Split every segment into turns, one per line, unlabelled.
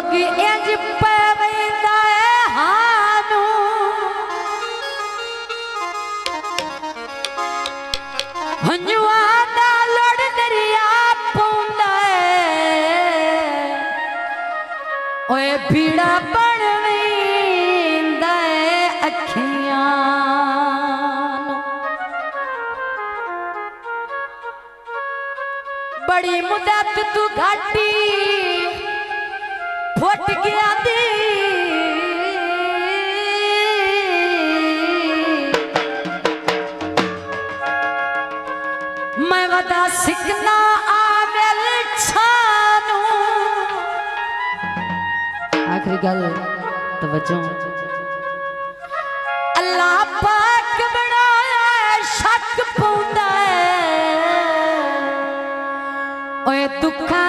ਰੋਗ ਇੰਜ ਪਵੈਂਦਾ ਹੈ ਹਾਨੂੰ। ਹੰਝੂਆ ਦਾ ਲੋੜ ਦਰਿਆ ਪਉਂਦਾ ਹੈ ਓਏ ਭੀੜਾ ਬਣਵੀਂਦਾ ਹੈ ਅੱਖੀਆਂ ਨੂੰ। ਬੜੀ ਮੁਦਤ ਤੂੰ ਘਾਟੀ फुट गया दी। मैं बता सिकना आवेल छानू। आखिरी गल, तवज्जो। अल्लाह पाक बनाया शक पौंदा ओए दुखां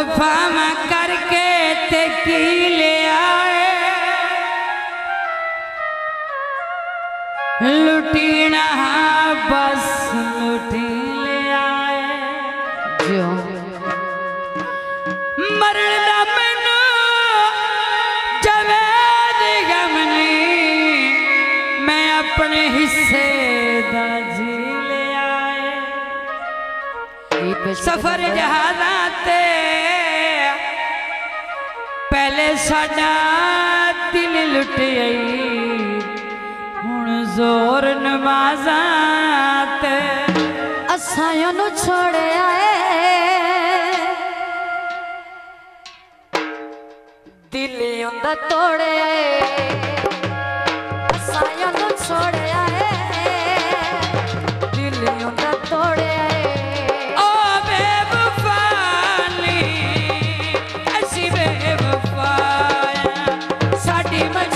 गुफाम करके तकीले आए। लुटीना, बस लुटी ले आए।
जो
मरना मनो जवेद गमनी, मैं अपने हिस्से दाजी
ਸਫਰ
ਜਹਾਜ਼ਾਂ ਤੇ ਪਹਿਲੇ ਸਾਡਾ ਦਿਲ ਲੁੱਟ ਆਈ। ਹੁਣ ਜ਼ੋਰ ਨਮਾਜ਼ਾਂ ਤੇ
ਅਸਾਂ ਉਹਨੂੰ ਛੋੜਿਆ ਏ ਦਿਲ ਉਹਦਾ ਤੋੜਿਆ ਏ ਅਸਾਂ ਉਹਨੂੰ